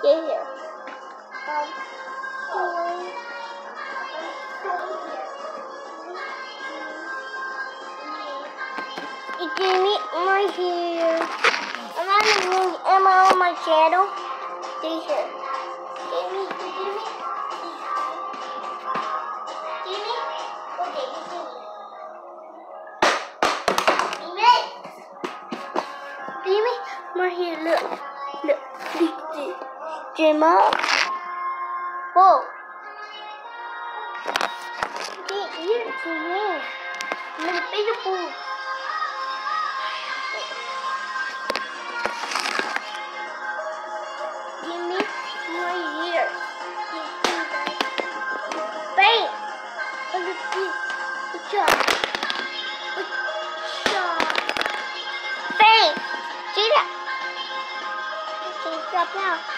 Get here. Um, It gave me my hair. Am I, am I on my channel? Stay here. Give me, give me. Give me. Okay, give me. Give me. My hair. Look. Look. Gemma. Whoa. Get here to. I'm a beautiful. Give me my? Okay, stop now.